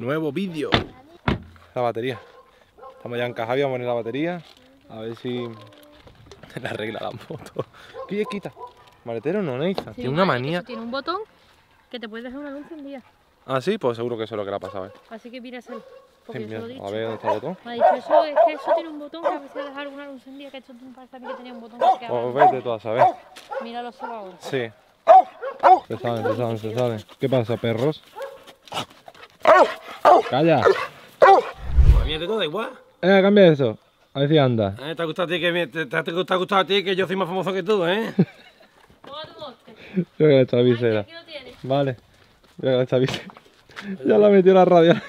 Nuevo vídeo. La batería. Estamos ya en caja, voy a poner la batería. A ver si le arregla la moto. ¿Qué quita? Maletero no, Neisa. Sí, Tiene una manía. Tiene un botón que te puede dejar una luz un día. Ah, sí, pues seguro que eso es lo que le ha pasado. ¿eh? Así que míraselo. Porque Ay, yo se lo he mira, dicho. a ver dónde está el botón. Me ha dicho eso, es que eso tiene un botón que a veces dejar una luz encendida, que esto me parece a mí que tenía un botón que se Pues vete tú a saber. Míralo solo ahora. Sí. Se saben, se saben, se saben. ¿Qué pasa, perros? Calla. A mí de todo da igual. Eh, cambia eso. A ver si anda. ¿Eh? ¿Te ha gustado a ti que me- te, te ha gustado a ti que yo soy más famoso que tú, eh? Yo que tienes. Vale. Yo que le he echado visera. Ya la metió la radio. ¿A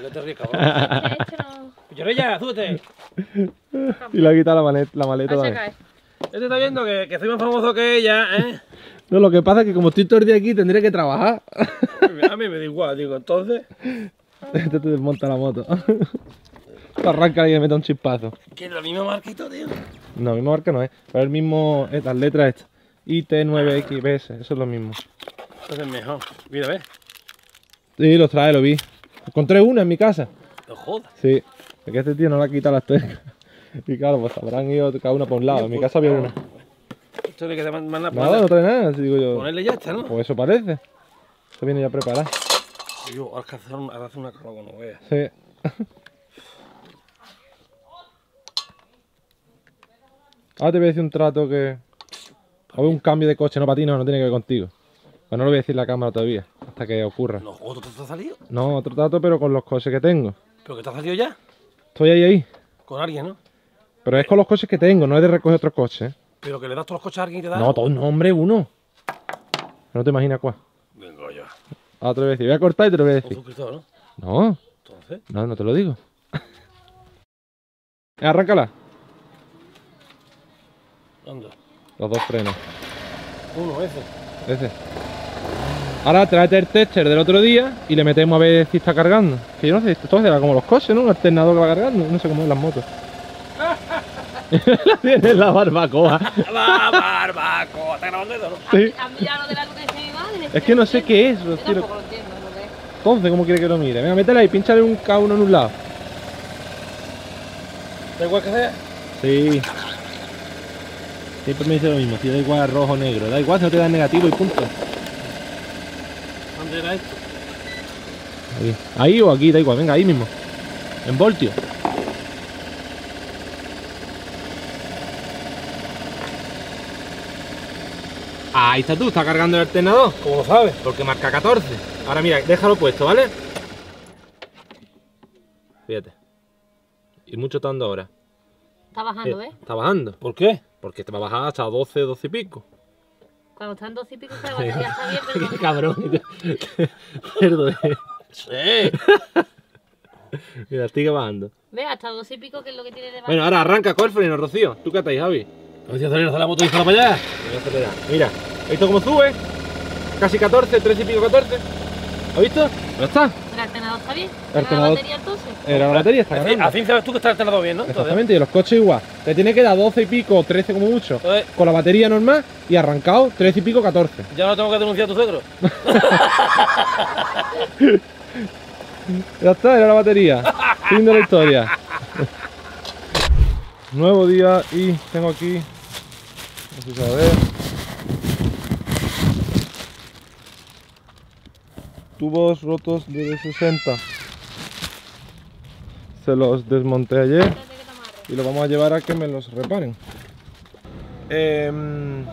qué te. Llorella, súbete. Y le ha quitado la, la maleta Ahí se también. cae. Este está viendo que, que soy más famoso que ella, ¿eh? No, lo que pasa es que como estoy todo el día aquí tendré que trabajar. A mí me da igual, digo, entonces... Este te desmonta la moto. Arranca y le mete un chispazo. Que es la misma marquito, tío. No, misma marca no es. Pero el mismo, eh, las letras estas. IT9XBS, eso es lo mismo. Entonces mejor. Mira, ¿ves? Sí, los trae, lo vi. Encontré una en mi casa. No jodas. Sí. Es que este tío no le ha quitado las tuercas. Y claro, pues habrán ido cada una por un lado. En mi casa había una. Esto Nada, no trae nada, digo yo. Ponerle ya está, ¿no? Pues eso parece. Esto viene ya preparado. Yo, hacer una, ahora hacer una carga veas. Sí. Ahora te voy a decir un trato que. A ver, un cambio de coche, no para ti, no, no tiene que ver contigo. Pues no lo voy a decir en la cámara todavía, hasta que ocurra. No, ¿otro te ha salido? No, otro trato, pero con los coches que tengo. ¿Pero que te ha salido ya? Estoy ahí, ahí. Con alguien, ¿no? Pero es con los coches que tengo, no es de recoger otros coches. ¿eh? ¿Pero que le das todos los coches a alguien y te da? No, todos no, hombre, uno. No te imaginas cuál. Venga, ya. Ahora te lo voy a cortar y te lo voy a decir. ¿no? No, Entonces... no, no te lo digo. Arráncala. Anda. Los dos frenos. Uno, ese. Ese. Ahora tráete el tester del otro día y le metemos a ver si está cargando. Que yo no sé, esto será como los coches, ¿no? Un alternador que va cargando. No sé cómo es las motos. La tiene en la barbacoa. ¡La barbacoa! ¿Está grabando eso? Sí. Lo de la luz de mi madre. Es que no sé qué es, Yo tampoco lo entiendo. Entonces, ¿cómo quiere que lo mire? Venga, métela ahí, pinchale un K1 en un lado. Da igual que sea. Sí. Siempre me dice lo mismo, si da igual rojo o negro. Da igual si no te da negativo y punto. ¿Dónde era esto? Ahí. Ahí o aquí, da igual, venga, ahí mismo. En voltio. Ahí está tú, está cargando el alternador. ¿Cómo lo sabes? Porque marca 14. Ahora mira, déjalo puesto, ¿vale? Fíjate. Y mucho estando ahora. Está bajando, ¿eh? Está bajando. ¿Por qué? Porque te va a bajar hasta 12, 12 y pico. Cuando están dos y pico, la batería está bien, pero Qué no- cabrón. Perdón. Sí. Mira, sigue bajando. Ve, hasta dos y pico, que es lo que tiene de batería. Bueno, ahora arranca con el freno, Rocío. ¿Tú qué estáis, Javi? No decía salir a la moto y para allá. Mira, ¿has visto cómo sube? Casi 14, 13 y pico 14. ¿Has visto? Ya está. El alternador está bien. El ¿Tiene la alternador- batería entonces? Era la batería, está cargando. así sabes tú que está alternado bien, ¿no? Exactamente, y los coches igual. Te tiene que dar 12 y pico, 13 como mucho. entonces, Con la batería normal y arrancado 13 y pico, 14. ya no tengo que denunciar a tu suegro. Ya está, era la batería. Fin de la historia. Nuevo día y tengo aquí. No sé si se va a ver. Tubos rotos de 60. Se los desmonté ayer y los vamos a llevar a que me los reparen. Em,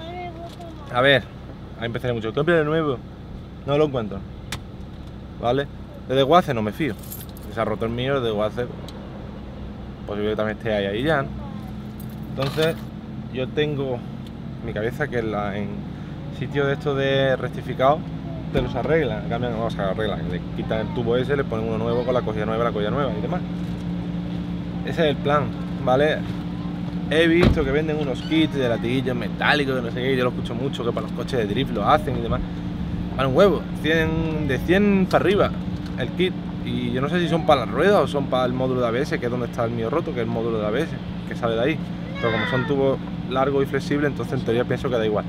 a ver, ahí empezaré mucho. Cambio de nuevo. No lo encuentro. ¿Vale? De Desguace no me fío. Se ha roto el mío, de Desguace. Posible que también esté ahí, ahí ya. Entonces, yo tengo en mi cabeza que en sitio de esto de rectificado te los arreglan, cambian, o sea, arreglan, le quitan el tubo ese, le ponen uno nuevo con la cosilla nueva, la cosilla nueva y demás. Ese es el plan, ¿vale? He visto que venden unos kits de latiguillos metálicos, que no sé qué, yo lo escucho mucho, que para los coches de drift lo hacen y demás. Vale, un huevo, 100, de 100 para arriba el kit. Y yo no sé si son para las ruedas o son para el módulo de ABS, que es donde está el mío roto, que es el módulo de ABS, que sale de ahí. Pero como son tubos largos y flexibles, entonces en teoría pienso que da igual.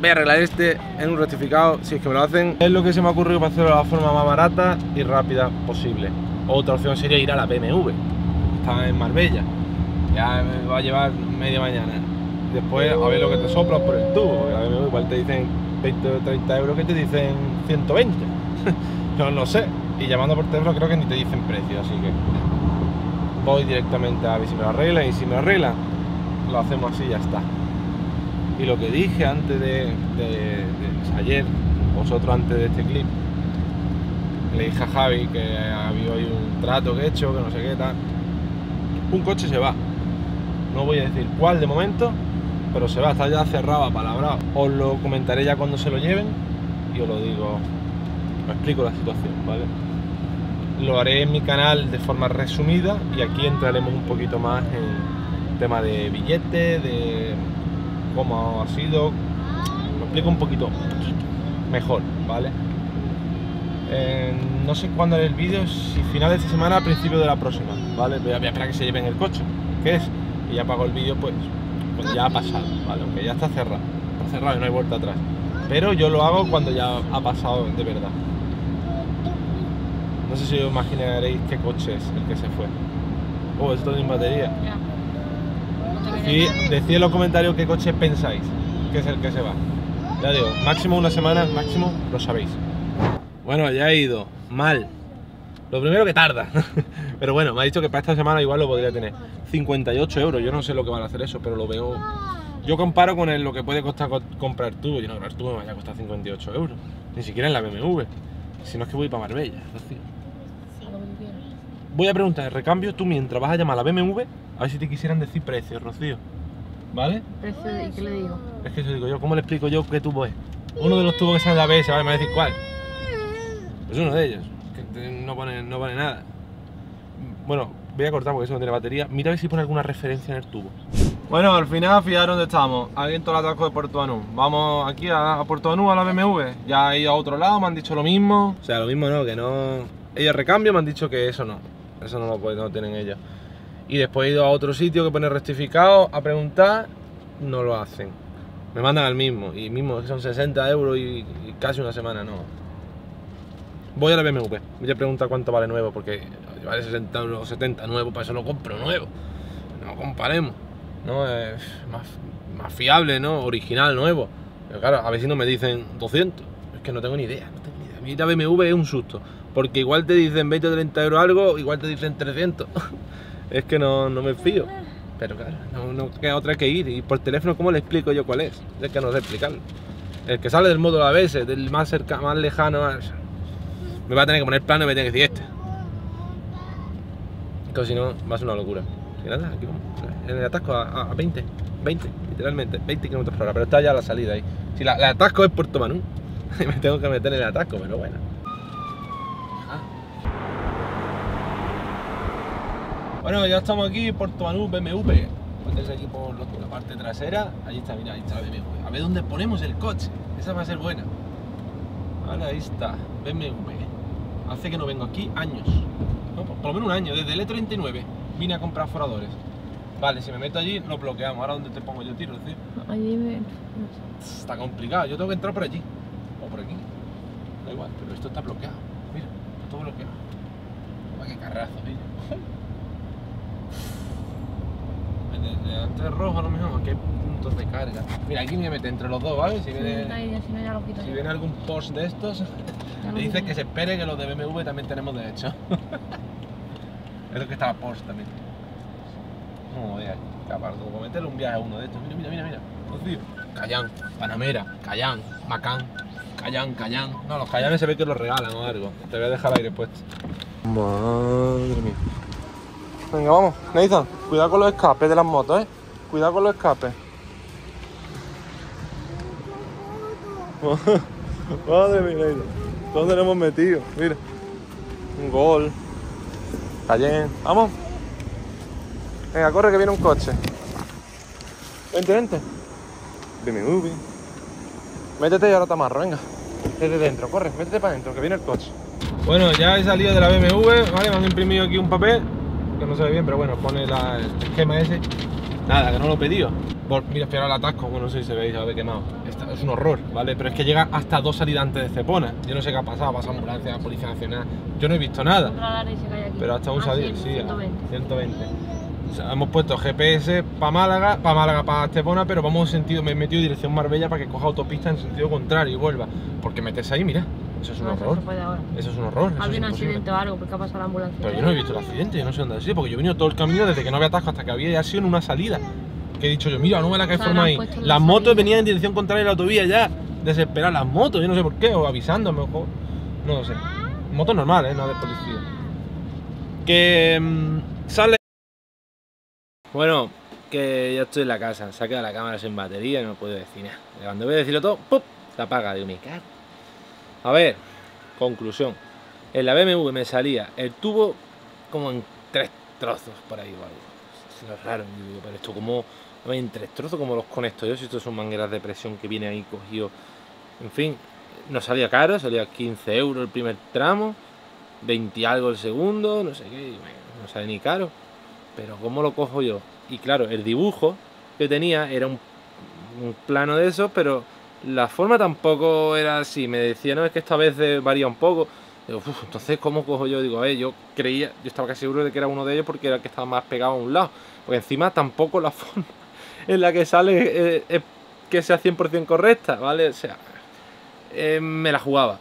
Voy a arreglar este en un rectificado, si es que me lo hacen. Es lo que se me ha ocurrido para hacerlo de la forma más barata y rápida posible. Otra opción sería ir a la BMW, está en Marbella. Ya me va a llevar media mañana. Después a ver lo que te soplan por el tubo, igual te dicen 20 o 30 euros que te dicen 120. Yo no sé. Y llamando por teléfono creo que ni te dicen precio, así que voy directamente a ver si me lo arreglan y si me lo arreglan, lo hacemos así y ya está. Y lo que dije antes de, ayer, vosotros antes de este clip, le dije a Javi que había ahí un trato que he hecho, que no sé qué tal. Un coche se va. No voy a decir cuál de momento, pero se va, está ya cerrado, palabrado. Os lo comentaré ya cuando se lo lleven y os lo digo, os explico la situación, ¿vale? Lo haré en mi canal de forma resumida y aquí entraremos un poquito más en tema de billetes, de cómo ha sido. Lo explico un poquito, mejor, ¿vale? Eh, no sé cuándo haré el vídeo, si final de esta semana, principio de la próxima, ¿vale? Voy a, voy a esperar que se lleven el coche, que es, y ya pago el vídeo pues, cuando ya ha pasado, ¿vale? Aunque ya está cerrado, está cerrado y no hay vuelta atrás. Pero yo lo hago cuando ya ha pasado de verdad. No sé si os imaginaréis qué coche es el que se fue. Oh, esto sin batería. Quería- decí en los comentarios qué coche pensáis que es el que se va. Ya digo, máximo una semana, máximo lo sabéis. Bueno, ya he ido. Mal. Lo primero que tarda. pero bueno, me ha dicho que para esta semana igual lo podría tener. 58 euros. Yo no sé lo que van a hacer eso, pero lo veo. Yo comparo con el- lo que puede costar co- comprar tubo. Yo no comprar tubo me vaya a costar 58 euros. Ni siquiera en la BMW. Si no es que voy para Marbella. Voy a preguntar recambio tú mientras vas a llamar a la BMW, a ver si te quisieran decir precios, Rocío. ¿Vale? Precio de- ¿Y qué le digo? Es que eso digo yo, ¿cómo le explico yo qué tubo es? Uno de los tubos que sale de ABS, ¿vale? Me va a decir cuál. Pues uno de ellos, que no pone, no pone nada. Bueno, voy a cortar porque eso no tiene batería. Mira a ver si pone alguna referencia en el tubo. Bueno, al final, fijaros dónde estamos. Aquí en todo el atasco de Puerto Banú. Vamos aquí a, a Puerto Banú, a la BMW. Ya he ido a otro lado, me han dicho lo mismo. O sea, lo mismo no, que no... Ellos recambio me han dicho que eso no. Eso no lo pueden, no tienen ellos. Y después he ido a otro sitio que pone rectificado a preguntar, no lo hacen. Me mandan al mismo, y mismo son 60 euros y, y casi una semana, no. Voy a la BMW, voy a preguntar cuánto vale nuevo, porque vale 60 euros o 70 nuevo, para eso lo compro nuevo. No comparemos, ¿no? Es más, más fiable, ¿no? Original, nuevo. Pero claro, a ver si no me dicen 200. Es que no tengo ni idea, no tengo ni idea. A mí la BMW es un susto, porque igual te dicen 20 o 30 euros algo, igual te dicen 300. es que no, no me fío. Pero claro, no, no queda otra que ir. Y por teléfono, ¿cómo le explico yo cuál es? Es que no sé explicarlo. El que sale del módulo ABS, del más cerca, más lejano, me va a tener que poner plano y me tiene que decir este. Que si no, va a ser una locura. En el atasco a, a- a 20, 20, literalmente, 20 km por hora. Pero está ya la salida ahí. Si la, el atasco es Puerto Manú, me tengo que meter en el atasco, pero bueno. Ah. Bueno, ya estamos aquí, Puerto Manú, BMW. Meterse aquí por la parte trasera. Ahí está, mira, ahí está la BMW. A ver dónde ponemos el coche. Esa va a ser buena. Vale, ahí está, BMW. Hace que no vengo aquí años. No, por, por lo menos un año, desde el E E39 vine a comprar foradores. Vale, si me meto allí, lo bloqueamos. Ahora, ¿dónde te pongo yo tiro, tío? Allí me... Está complicado, yo tengo que entrar por allí. O por aquí. Da igual, pero esto está bloqueado. Mira, está todo bloqueado. Qué carrazo, tío. De- de- Delante rojo a lo mejor, aquí hay puntos de carga. Mira, aquí me mete entre los dos, ¿vale? Si viene, si quito si algún post de estos, le dice quito que se espere que los de BMW también tenemos derecho. es lo que estaba Porsche también. Joder, capaz, como meterle un viaje a uno de estos. Mira, mira, mira, mira. Cayán, Panamera, Cayán, Macán, Cayán, Cayán. No, los Cayanes se ve que los regalan o algo. Te voy a dejar el aire puesto. Madre mía. Venga, vamos. Nathan, cuidado con los escapes de las motos, eh. Cuidado con los escapes. Madre mía, Nathan. ¿Dónde nos hemos metido? Mira. Un gol. Cayenne. Vamos. Venga, corre que viene un coche. Vente, vente. BMW. Métete y ahora te amarro, venga. Desde dentro, corre, métete para adentro, que viene el coche. Bueno, ya he salido de la BMW, ¿vale? Me han imprimido aquí un papel, que no se ve bien, pero bueno, pone la- el esquema ese. Nada, que no lo he pedido. Mira, espera el atasco, bueno, no sé si se veis, se ve quemado. Esta- es un horror, ¿vale? Pero es que llega hasta dos salidas antes de Cepona. Yo no sé qué ha pasado, pasa ambulancia, Policía Nacional. Yo no he visto nada. Pero hasta un Ah, salir, sí, sí, a 120. 120. O sea, hemos puesto GPS para Málaga, para Málaga, para Estepona, pero vamos en sentido, me he metido dirección Marbella para que coja autopista en sentido contrario y vuelva. Porque metes ahí, mira, eso es un No, eso horror. se puede ahora. Eso es un horror. Ha habido un accidente o algo porque ha pasado la ambulancia. Pero yo no he visto el accidente, yo no sé dónde ha sido, porque yo he venido todo el camino desde que no había atasco hasta que había ya sido en una salida. Que he dicho yo, mira, no me la O sea, forma la ahí. la Las motos venían en dirección contraria a la autovía ya, desesperadas las motos, yo no sé por qué, o avisando mejor. No lo sé. Motos normales, ¿eh? no de policía. Que mm, sale. Bueno, que ya estoy en la casa, se ha quedado la cámara sin batería y no puedo decir nada. Cuando voy a decirlo todo, ¡pum! Se apaga, digo, me cago. A ver, conclusión. En la BMW me salía el tubo como en tres trozos por ahí o algo. Es raro, pero esto como en tres trozos, como los conecto yo, si estos son mangueras de presión que viene ahí cogido. En fin, no salía caro, salía 15 euros el primer tramo, 20 y algo el segundo, no sé qué, no sale ni caro. Pero ¿cómo lo cojo yo? Y claro, el dibujo que tenía era un, un plano de esos, pero la forma tampoco era así. Me decía, no, es que esta vez eh, varía un poco. Digo, "Uf, entonces, ¿cómo cojo yo? Digo, ver, yo creía, yo estaba casi seguro de que era uno de ellos porque era el que estaba más pegado a un lado. Porque encima tampoco la forma en la que sale eh, es que sea 100% correcta, ¿vale? O sea, eh, me la jugaba.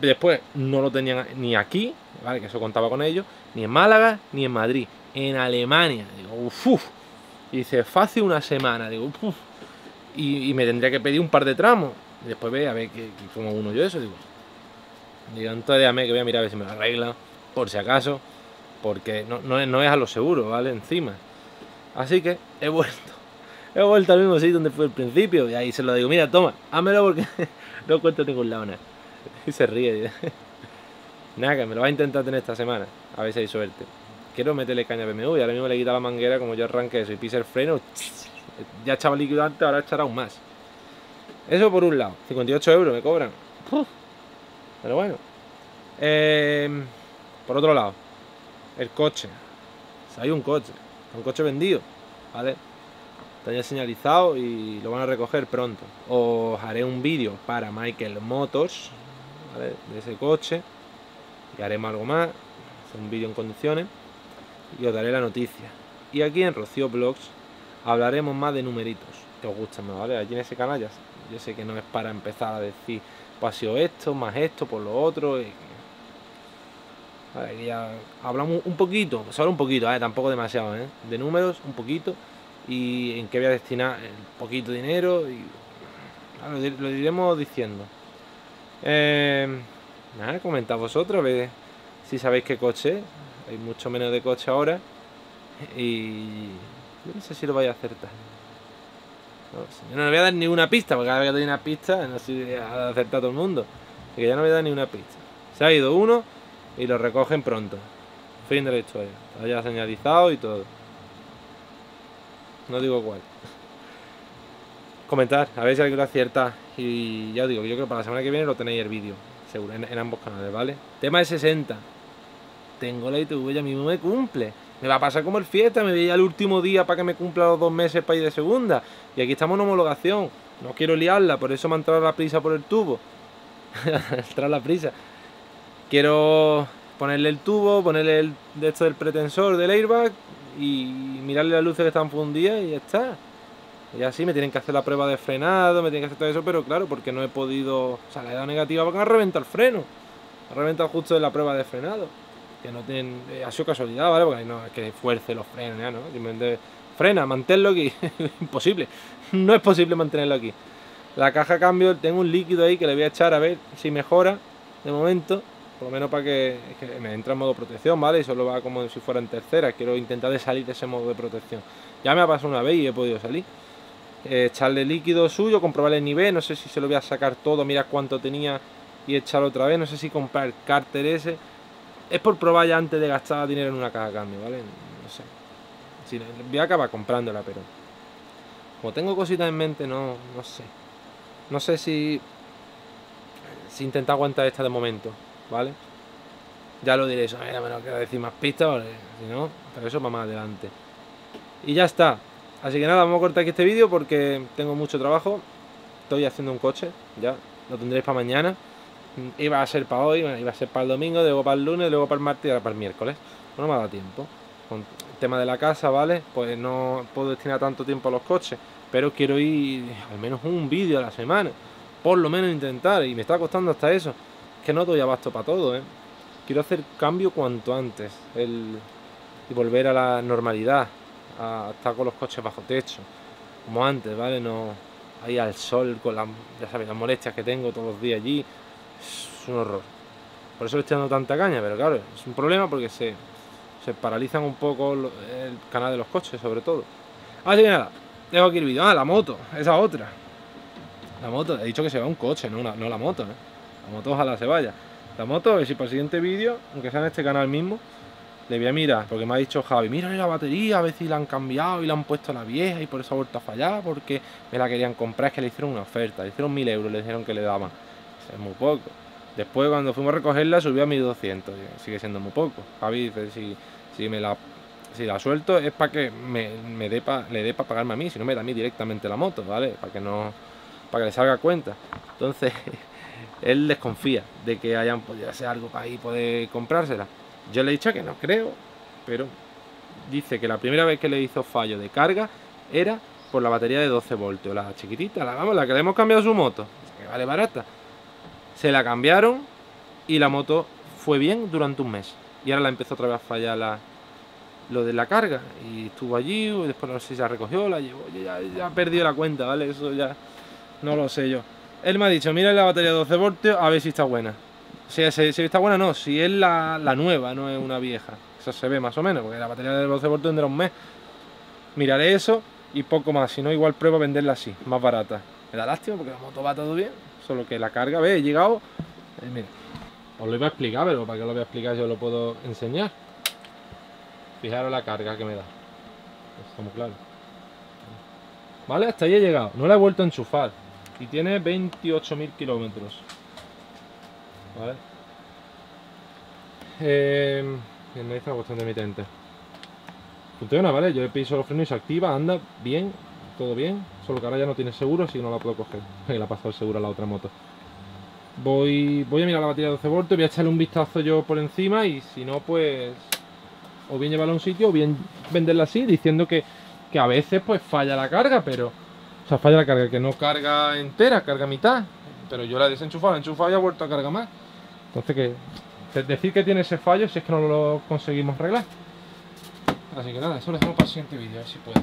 Después no lo tenían ni aquí, ¿vale? Que eso contaba con ellos, ni en Málaga, ni en Madrid, en Alemania. Digo, uf, uf. Y dice, fácil una semana. Digo, uf, uf. Y, me tendría que pedir un par de tramos. Después ve a ver que, que como uno yo eso, digo. Digo, entonces déjame que voy a mirar a ver si me lo arreglan, por si acaso. Porque no, no, es- a lo seguro, ¿vale? Encima. Así que he vuelto. He vuelto al mismo sitio donde fue el principio. Y ahí se lo digo, mira, toma, házmelo porque no encuentro ningún lado nada. Y se ríe. Nada, que me lo va a intentar tener esta semana. A ver si hay suerte. Quiero meterle caña a BMW y ahora mismo le quita la manguera como yo arranqué eso y pise el freno. Ya echaba líquido antes, ahora echará aún más. Eso por un lado. 58 euros me cobran. Pero bueno. Eh, por otro lado, el coche. Hay un coche. Un coche vendido. ¿Vale? Está ya señalizado y lo van a recoger pronto. Os haré un vídeo para Michael Motors. ¿vale? De ese coche. Y haremos algo más. Un vídeo en condiciones. Y os daré la noticia. Y aquí en Rocío Blogs hablaremos más de numeritos. Que os gustan ¿vale? Allí en ese canal ya yo sé que no es para empezar a decir pues ha sido esto, más esto, por lo otro. hablamos un poquito, solo un poquito, tampoco demasiado, ¿eh? de números, un poquito, y en qué voy a destinar el poquito dinero, y lo, iremos diciendo. Eh, nada, comentad vosotros, a ver si sabéis qué coche hay mucho menos de coche ahora, y yo no sé si lo vais a acertar. No, sé. No le voy a dar ni una pista, porque cada vez que doy una pista, no sé si acertar todo el mundo. Así que ya no voy a dar ni una pista. Se ha ido uno y lo recogen pronto. Fin de la historia. Está ya señalizado y todo. No digo cuál. Comentar, a ver si alguien lo acierta. Y ya os digo, yo creo que para la semana que viene lo tenéis el vídeo. Seguro, en, en ambos canales, ¿vale? Tema de 60. Tengo la ITV, ya mismo me cumple. Me va a pasar como el fiesta, me veía el último día para que me cumpla los dos meses para ir de segunda. Y aquí estamos en homologación. No quiero liarla, por eso me ha entrado la prisa por el tubo. Entrar la prisa. Quiero ponerle el tubo, ponerle el de esto del pretensor del airbag y mirarle las luces que están fundidas y ya está. Y así me tienen que hacer la prueba de frenado, me tienen que hacer todo eso, pero claro, porque no he podido. O sea, le he dado negativa porque me ha reventado el freno. Me ha reventado justo en la prueba de frenado. Que no tienen. eh, ha sido casualidad, ¿vale? Porque no es que fuerce los frenos, ¿no? Frena, manténlo aquí. Imposible. No es posible mantenerlo aquí. La caja cambio, tengo un líquido ahí que le voy a echar a ver si mejora de momento. Por lo menos para que, me entra en modo protección, ¿vale? Y solo va como si fuera en tercera. Quiero intentar salir de ese modo de protección. Ya me ha pasado una vez y he podido salir. Eh, echarle líquido suyo, comprobar el nivel. No sé si se lo voy a sacar todo, mirar cuánto tenía y echarlo otra vez. No sé si comprar el cárter ese. Es por probar ya antes de gastar dinero en una caja de cambio, ¿vale? No sé. Si, voy a acabar comprándola, pero. Como tengo cositas en mente, no, no sé. No sé si. Si intentar aguantar esta de momento, ¿vale? Ya lo diré me no quiero decir más pistas, porque si no, pero eso va más adelante. Y ya está. Así que nada, vamos a cortar aquí este vídeo porque tengo mucho trabajo. Estoy haciendo un coche, ya, lo tendréis para mañana. Mm, Iba a ser para hoy, iba a ser para el domingo, luego para el lunes, luego para el martes y ahora para el miércoles. No me ha dado tiempo. Con el tema de la casa, ¿vale? Pues no puedo destinar tanto tiempo a los coches. Pero quiero ir al menos un vídeo a la semana. Por lo menos intentar. Y me está costando hasta eso. Es que no doy abasto para todo, ¿eh? Quiero hacer cambio cuanto antes. El... Y volver a la normalidad. A estar con los coches bajo techo. Como antes, ¿vale? No ahí al sol con las, ya sabes, las molestias que tengo todos los días allí. Es un horror. Por eso le estoy dando tanta caña, pero claro, es un problema porque se, se paralizan un poco el canal de los coches, sobre todo. Así que nada, dejo aquí el vídeo. Ah, la moto, esa otra. La moto, he dicho que se va un coche, no, una- no la moto, ¿eh? La moto ojalá se vaya. La moto, a ver si para el siguiente vídeo, aunque sea en este canal mismo, le voy a mirar, porque me ha dicho Javi, mírale la batería, a ver si la han cambiado y la han puesto la vieja y por eso ha vuelto a fallar, porque me la querían comprar, es que le hicieron una oferta, le hicieron 1000 euros, le dijeron que le daban. Es muy poco. Después cuando fuimos a recogerla subió a 1200, y sigue siendo muy poco. Javi dice, si, si me la si la suelto es para que me, me dé pa- le dé para pagarme a mí, si no me da a mí directamente la moto, ¿vale? Para que no para que le salga cuenta. Entonces, él desconfía de que hayan podido hacer algo para ahí poder comprársela. Yo le he dicho que no creo, pero dice que la primera vez que le hizo fallo de carga era por la batería de 12 voltios, la chiquitita, la, vamos, la que le hemos cambiado su moto, que vale barata. Se la cambiaron y la moto fue bien durante un mes. Y ahora la empezó otra vez a fallar la, lo de la carga. Y estuvo allí, y después no sé si la recogió, la llevó. Ya, ya he perdido la cuenta, ¿vale? Eso ya no lo sé yo. Él me ha dicho, mira la batería de 12 voltios, a ver si está buena. Si está buena, no. Si es la, la nueva, no es una vieja. Eso se ve más o menos, porque la batería de 12 voltios tendrá un mes. Miraré eso y poco más. Si no, igual pruebo a venderla así, más barata. Me da lástima porque la moto va todo bien. Solo que la carga, ve, he llegado. eh, mira, os lo iba a explicar, pero para que lo voy a explicar yo lo puedo enseñar. Fijaros la carga que me da. Está muy claro. Vale, hasta ahí he llegado. No la he vuelto a enchufar. Y tiene 28.000 kilómetros. Vale. Eh, me analiza bastante emitente. Funciona, ¿vale? Yo piso los frenos y se activa, anda bien, todo bien. Solo que ahora ya no tiene seguro, así que no la puedo coger. Y la paso el seguro a la otra moto. Voy, voy a mirar la batería de 12 voltios, voy a echarle un vistazo yo por encima y si no, pues o bien llevarla a un sitio o bien venderla así, diciendo que, que a veces pues falla la carga, pero... O sea, falla la carga, que no carga entera, carga mitad. Pero yo la he desenchufado, la he enchufado y ha vuelto a cargar más. Entonces que... de- Decir que tiene ese fallo si es que no lo conseguimos arreglar. Así que nada, eso lo dejamos para el siguiente vídeo, a ver si puedo.